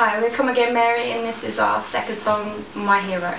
Hi, we're Come Again Mary and this is our second song, My Hero.